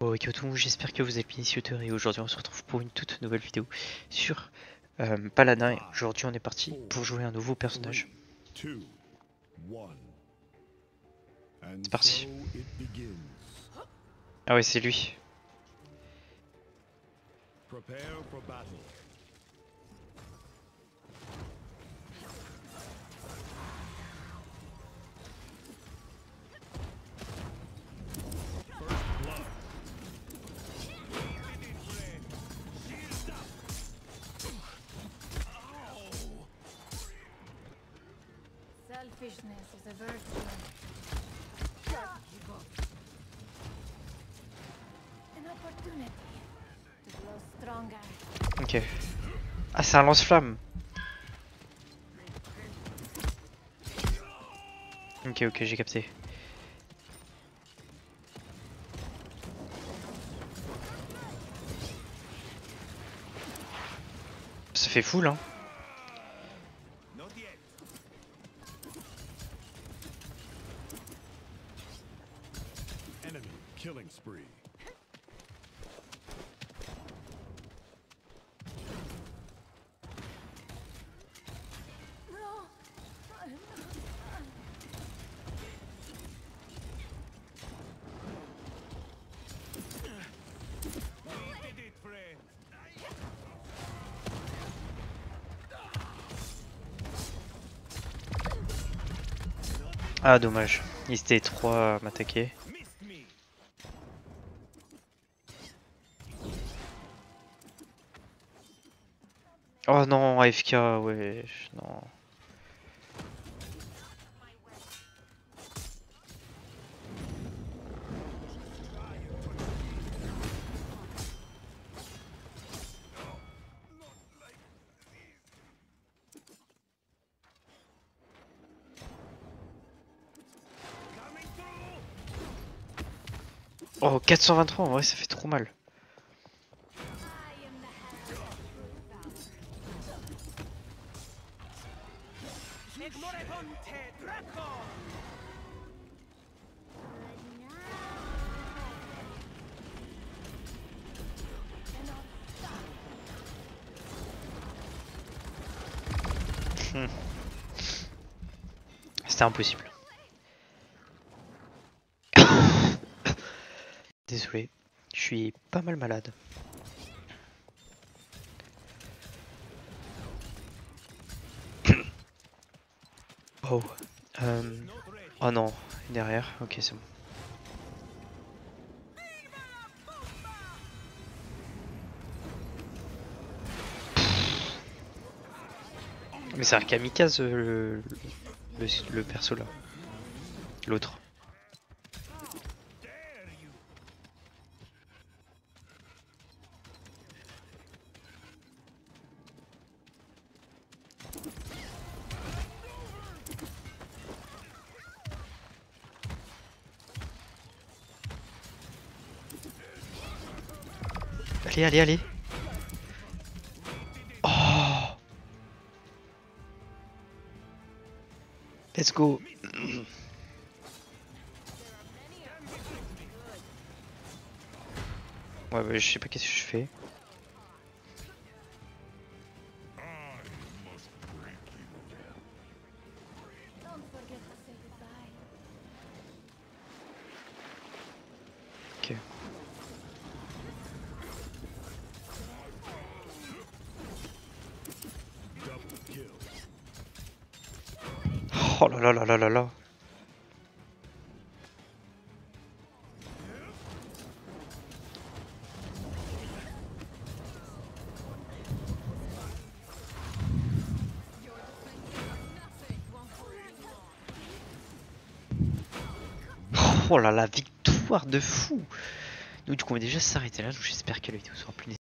Bon, ok, tout le monde, j'espère que vous êtes ici et aujourd'hui on se retrouve pour une toute nouvelle vidéo sur euh, Paladin. Aujourd'hui on est parti pour jouer un nouveau personnage. C'est parti. Ah ouais, c'est lui. Selfishness is a virtue. Ok. Ah, c'est un lance-flamme. Ok, ok, j'ai capté. Ça fait full, hein. Killing spree. Ah, dommage. Ils étaient trois à m'attaquer. Oh non, AFK, ouais, non. Oh, 423, en vrai, ça fait trop mal. C'était impossible. Désolé, je suis pas mal malade. Oh, euh, oh non, derrière, ok c'est bon. Mais c'est un kamikaze le perso là. L'autre. Allez, allez, allez. Oh. Let's go. Ouais, bah, je sais pas qu'est-ce que je fais. Oh là là là là là là. Oh là là, victoire de fou Donc du coup on va déjà s'arrêter là, j'espère que la vidéo sera plus